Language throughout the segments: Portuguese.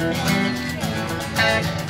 Música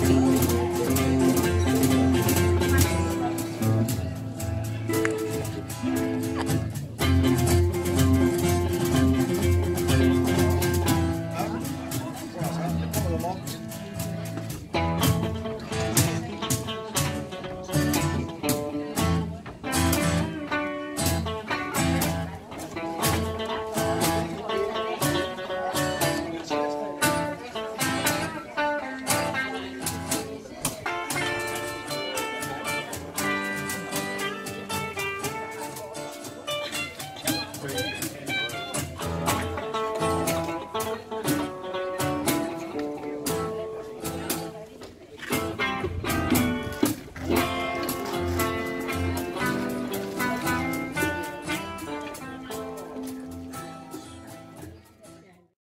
City.